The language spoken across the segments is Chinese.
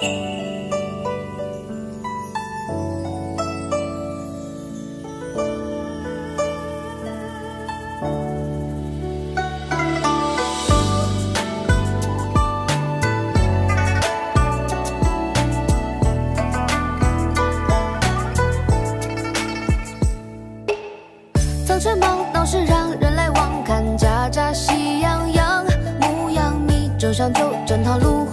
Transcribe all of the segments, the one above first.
早晨忙闹市让人来往，看家家喜洋洋，牧羊米舟上酒，蒸桃炉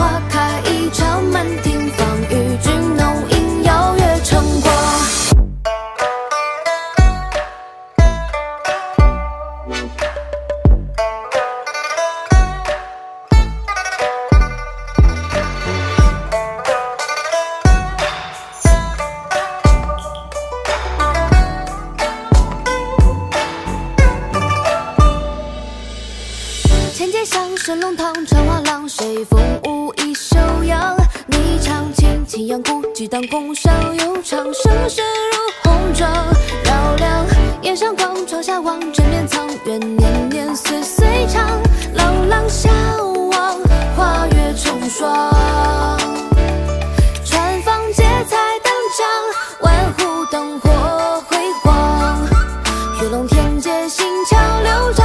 花开一朝，满天街巷，神龙堂，传画廊，谁风舞一袖扬？你唱琴，清阳鼓，激荡宫上悠长，声声如红妆。绕梁檐上光，窗下望，枕边藏，愿年年岁岁长。朗朗相望，花月成霜。船舫结彩灯张，万户灯火辉煌。月笼天街心桥，流照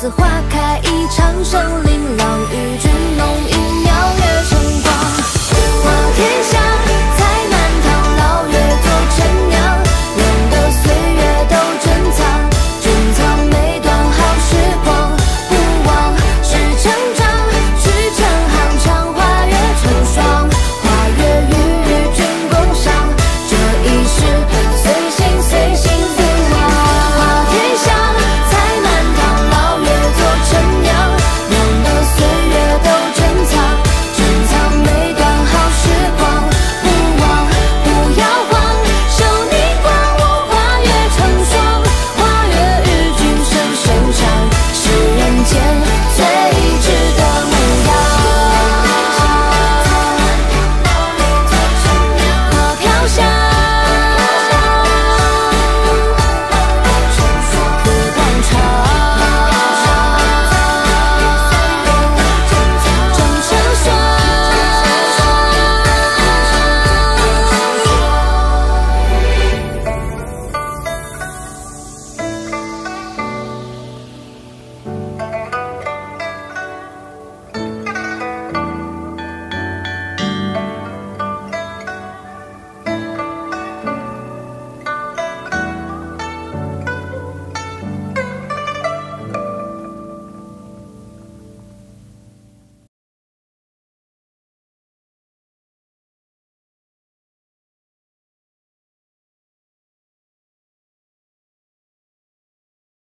似花开一场，胜利。